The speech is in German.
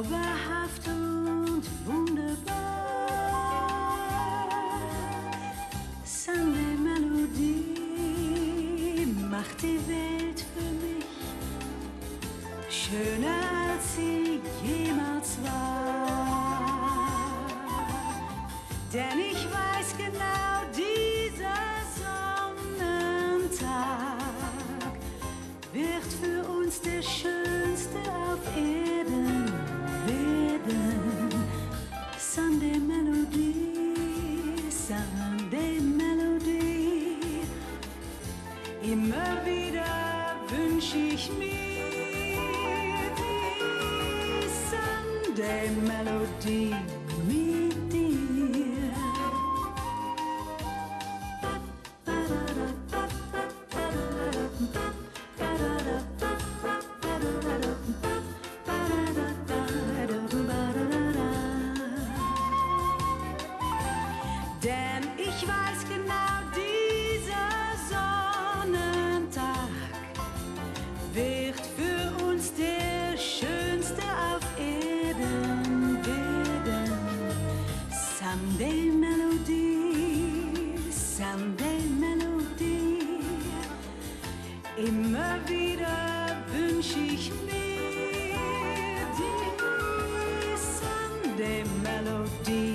zauberhaft und wunderbar. Sunday Melodie macht die Welt für mich schöner, als sie jemals war. Denn ich weiß genau, dieser Sonnentag wird für uns der schönste. Sunday Melodie, Sunday Melodie. Immer wieder wünsch ich mir die Sunday Melodie mit Denn ich weiß genau, dieser Sonnentag wird für uns der schönste auf Erden werden. Sunday Melodie, Sunday Melodie. Immer wieder wünsch ich mir die Sunday Melodie.